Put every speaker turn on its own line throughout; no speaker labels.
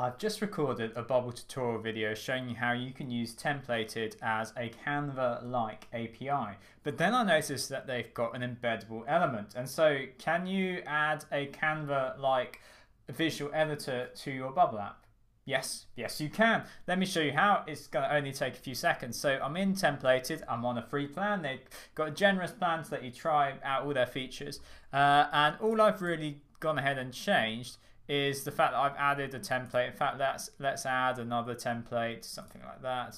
I've just recorded a Bubble tutorial video showing you how you can use templated as a Canva-like API. But then I noticed that they've got an embeddable element. And so can you add a Canva-like visual editor to your Bubble app? Yes, yes you can. Let me show you how. It's going to only take a few seconds. So I'm in templated. I'm on a free plan. They've got a generous plan to let you try out all their features. Uh, and all I've really gone ahead and changed is the fact that I've added a template. In fact, let's let's add another template, something like that.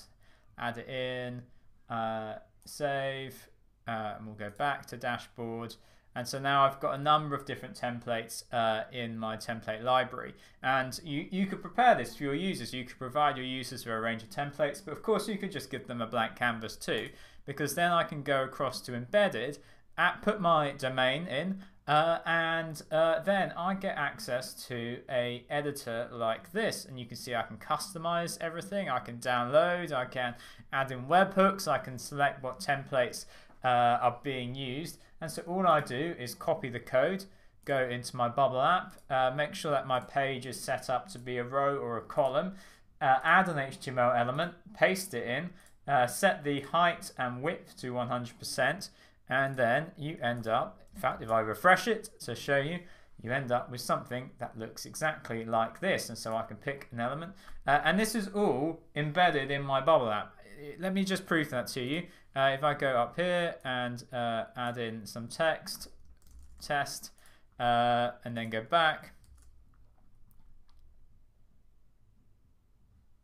Add it in, uh, save, uh, and we'll go back to dashboard. And so now I've got a number of different templates uh, in my template library. And you, you could prepare this for your users. You could provide your users with a range of templates, but of course you could just give them a blank canvas too, because then I can go across to embedded, at, put my domain in, uh, and uh, then I get access to a editor like this and you can see I can customize everything. I can download I can add in webhooks I can select what templates uh, are being used. And so all I do is copy the code go into my bubble app uh, make sure that my page is set up to be a row or a column uh, add an HTML element paste it in uh, set the height and width to 100% and then you end up in fact, if I refresh it to show you, you end up with something that looks exactly like this. And so I can pick an element. Uh, and this is all embedded in my bubble app. Let me just prove that to you. Uh, if I go up here and uh, add in some text, test, uh, and then go back.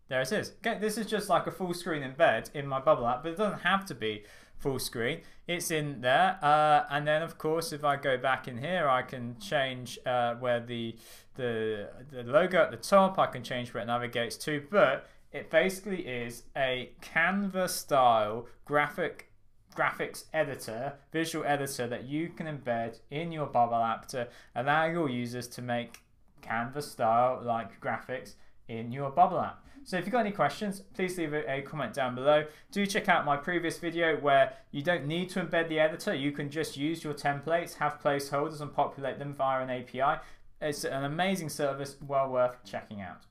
There it is. Okay, this is just like a full screen embed in my bubble app, but it doesn't have to be full screen. It's in there. Uh, and then of course, if I go back in here, I can change uh, where the, the, the logo at the top, I can change where it navigates to, but it basically is a Canva style graphic graphics editor, visual editor that you can embed in your Bubble app to allow your users to make Canva style like graphics in your Bubble app. So if you've got any questions, please leave a comment down below. Do check out my previous video where you don't need to embed the editor. You can just use your templates, have placeholders and populate them via an API. It's an amazing service, well worth checking out.